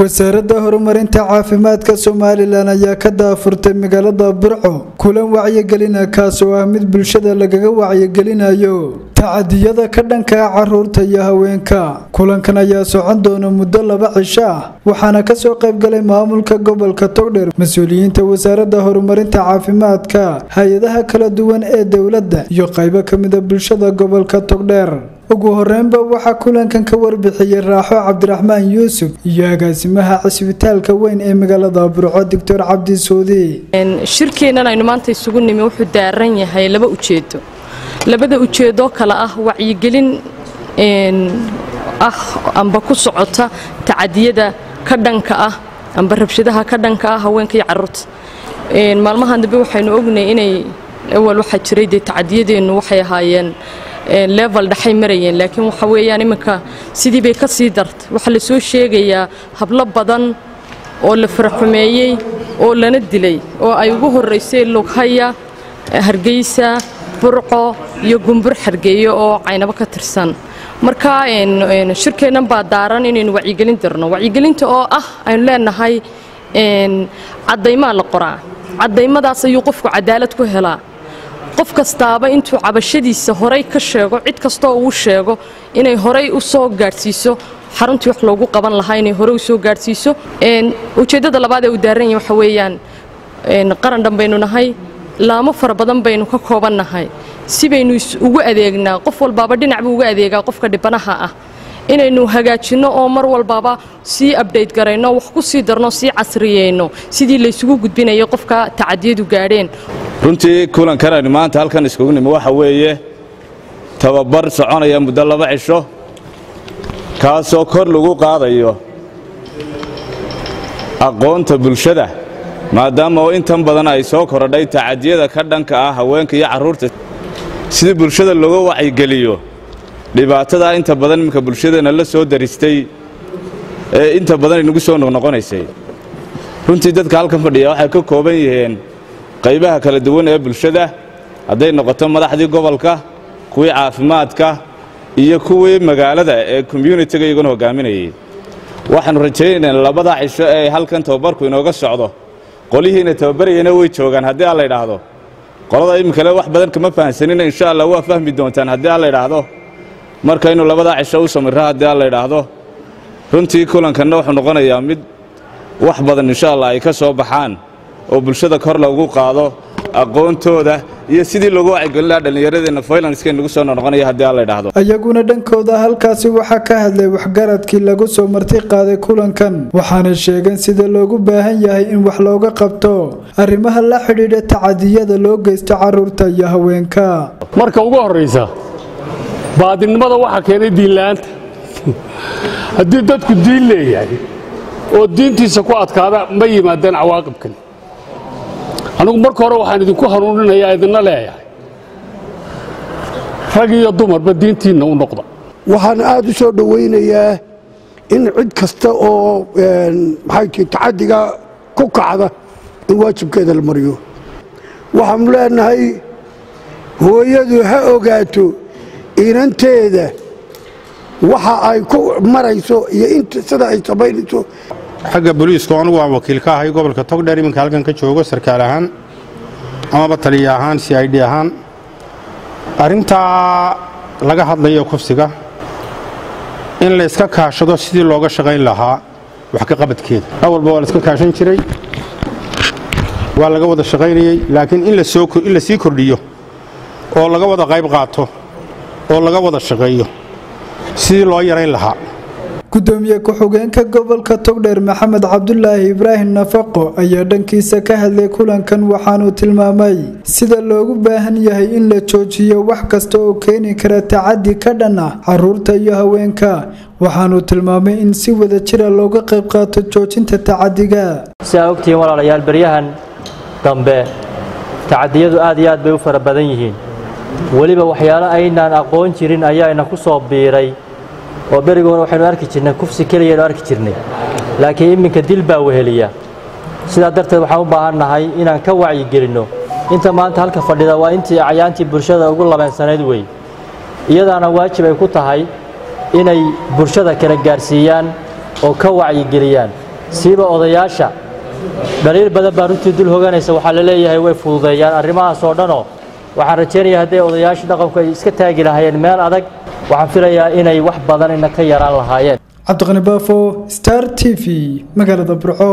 wasaaradda horumarinta caafimaadka somalilan ayaa ka daafurtay magaalada burco. Kulan wacyigelina kaas oo ah mid bulshada lagaga wacyigelinayo. Tacadiyada ka dhanka ah carruurta iyo haweenka. Kulankan ayaa socon doona muddo laba cisho ah waxaana ka soo qaybgalay maamulka gobolka togdher mas'uuliyiinta wasaaradda horumarinta caafimaadka hay'adaha kala duwan ee dowladda iyo qaybo kamida bulshada gobolka togdheer ugu horeynba waxaa kulankan ka warbixiyey raaxo cabdiraxmaan yuusuf iyo agaasimaha cisbitaalka weyn ee magaalada burco doctor cabdi suudi shirkeennan aynu maanta isugu nimi wuxuu daaran yahay laba ujeedo. Labada ujeedoo kale ah wacyigelin ah amba ku socota tacadiyada ka dhanka ah amba rabshadaha ka dhanka ah haweenka iyo carruurta maalmahan dambe waxaynu ognay inay awal waxaa jiray dee tacadiyadeennu waxay ahaayeen level dhexay marayeen. Laakiin waxa weeyaan iminka sidii bay ka sii dartay waxaa la soo sheegayaa hablo badan oo la faraxumeeyey oo lana dilay oo ay ugu horraysay lughaya hargeysa burco iyo gumbur xargeeyo oo caynabo ka tirsan. Marka shirkeennan baa daaran inaynu wacyigelin darno wacyigelinta oo ah aynu leenahay caddaymaa la qoraa. Caddaymadaas ayuu qofku cadaalad ku helaa qof kastaaba intuu cabashadiisa horay ka sheego cid kastoo uu sheego inay horay u soo gaadhsiiso xaruntii wax loogu qaban lahaa inay horey u soo gaadhsiiso. Ujeeddada labaad ee uu daaran yahay waxa weeyaan qaran dhan baynu nahay laamo fara badan baynu ka koobannahay si baynu ugu adeegnaa qof walbaaba dhinac buu uga adeegaa qofka dhibanaha ah inaynu hagaajinno oo mar walbaaba sii abdhayt garayno wax ku sii darno sii casriyeyno. Sidii laysugu gudbinayo qofka tacadiyadu gaadheen. Runtii kulankan aynu maanta halkan iskugu nimi waxa weeye tababar soconaya muddo laba cisho kaasoo kor lagu qaadayo aqoonta bulshada maadaama oo intan badan ay soo korodhay tacadiyada ka dhanka ah haweenka iyo carruurta sidii bulshada looga wacyigeliyo dhibaatadaa inta badan iminka bulshadeenna la soo daristay ee inta badan inagu soo noqnoqonaysay runtii dadka halkan fadhiya waxay ka kooban yihiin qaybaha kala duwan ee bulshada. Hadday noqoto madaxdii gobolka kuwii caafimaadka iyo kuwii magaalada ee kombyunitiga iyaguna hogaaminayay. Waxaannu rajaynaynaa labada cisho ee halkan tababarku inooga socdo. Qolihiina tababarayana way joogaan haddii aan la idhaahdo qolada iminkale wax badan kama fahansanina insha allah waa fahmi doontaan haddii aan la idhaahdo markaynu labadaa cisho u samirro haddii aan la idhaahdo runtii kulankanna wuxuu noqonayaa mid wax badan insha allah ay ka soo baxaan oo bulshada kor loogu qaado aqoontooda iyo sidii loogu wacyigelin lahaa dhallinyaradeenna faylanska nagu soo noqonaya haddii aan la idhaahdo iyaguna dhankooda halkaasi waxaa ka hadlay waxgaradkii lagu soo marti qaaday kulankan waxaana sheegeen sida loogu baahan yahay in wax looga qabto arrimaha la xidhiidha tacadiyada loo geysto carruurta iyo haweenka. Marka ugu horraysa baadinimada waxaa keenay diinla'aanta haddii dadku diin leeyahay oo diintiisa ku adkaada ma yimaadeen cawaaqibkan. Anigu marka hore waxaan idinku hanuuninayaa idinna leeyahay. Rag iyo dumarba diintiinna u noqda. Waxaan aad u soo dhowaynayaa in cid kasta oo maxay tacaddiga ku kacda in waajibkeeda la mariyo. Waxaanu leenahay hooyadu ha ogaato inanteeda waxa ay ku marayso iyo sida ay samaynayso xagga booliisku anugu aan wakiil ka ahay gobolka togdheer iminka halkan ka joogo sarkaal ahaan amaba taliya ahaan c i d ahaan. Arrintaa laga hadlayo kufsiga in la yska kaashado sidii looga shaqayn lahaa wax ka qabadkeeda. Awalba waa la iska kaashan jiray waa laga wada shaqaynayey laakiin in la sii kordhiyo oo laga wada qayb qaato oo laga wada shaqeeyo. Sidii loo yarayn lahaa. Gudoomiye ku-xigeenka gobolka togdheer maxamed cabdulaahi ibraahim nafaqo ayaa dhankiisa ka hadlay kulankan waxaanuu tilmaamay sida loogu baahan yahay in la joojiyo wax kasta oo keeni kara tacadi ka dhan ah carruurta iyo haweenka. Waxaanuu tilmaamay in si wada jira looga qayb qaato joojinta tacadiga siaa ogtihiin walaalayaal beryahan dambe tacadiyadu aad iyo aad bay u fara badan yihiin weliba waxyaalo aynaan aqoon jirin ayaana ku soo biiray oo berigi hore waxaynu arki jirnay kufsi keliyaynu arki jirnay. Laakiin iminka dil baa weheliya. Sidaa darteed waxaan u baahan nahay inaan ka wacyigelinno inta maanta halka fadhida waa intii acyaantii bulshada ugu labeensanayd wey iyadaana waajib ay ku tahay inay bulshada kala gaarsiiyaan oo ka wacyigeliyaan siiba odayaasha dhaliil badan baa runtii dul hoganaysa waxaa la leeyahay way fududeeyaan. Arrimahaas oo dhanoo waxaan rajaynayaa hadday odayaasha dhaqanku ay iska taagi lahaayeen meel adag waxaan filayaa inay wax badan ina ka yaraan lahaayeen. Cabdiqani baafo star t v magaalada burco